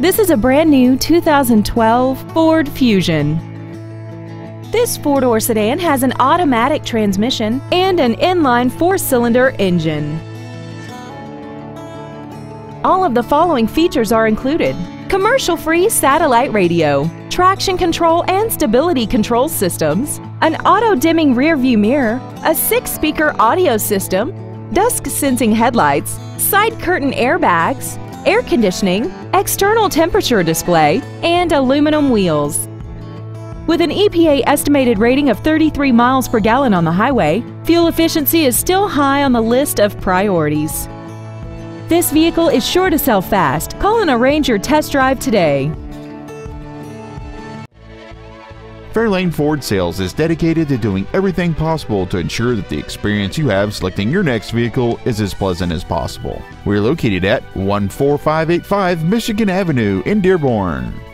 This is a brand new 2012 Ford Fusion. This four-door sedan has an automatic transmission and an inline four-cylinder engine. All of the following features are included. Commercial-free satellite radio, traction control and stability control systems, an auto-dimming rearview mirror, a six-speaker audio system, dusk-sensing headlights, side curtain airbags, air conditioning, external temperature display, and aluminum wheels. With an EPA estimated rating of 33 miles per gallon on the highway, fuel efficiency is still high on the list of priorities. This vehicle is sure to sell fast. Call and arrange your test drive today. Fairlane Ford Sales is dedicated to doing everything possible to ensure that the experience you have selecting your next vehicle is as pleasant as possible. We're located at 14585 Michigan Avenue in Dearborn.